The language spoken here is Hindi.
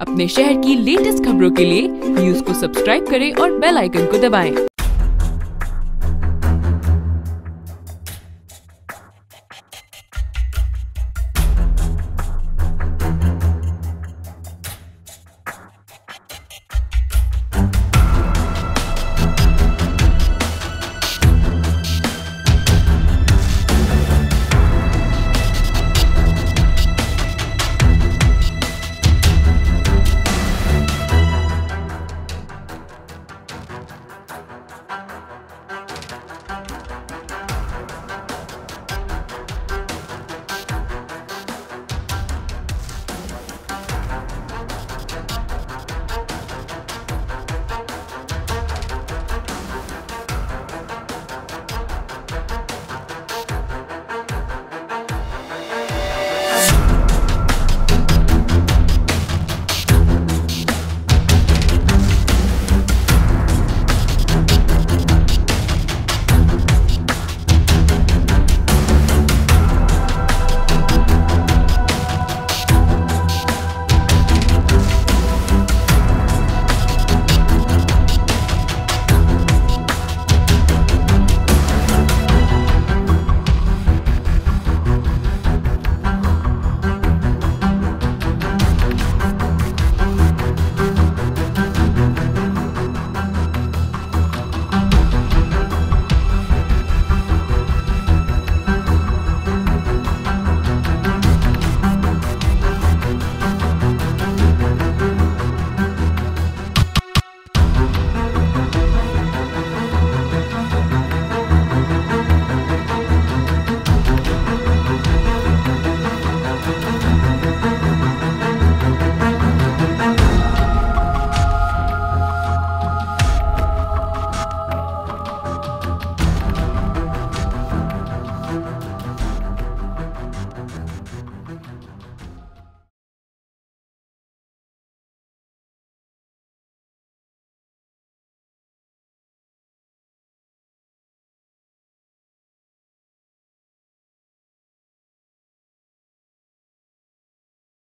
अपने शहर की लेटेस्ट खबरों के लिए न्यूज़ को सब्सक्राइब करें और बेल आइकन को दबाएँ।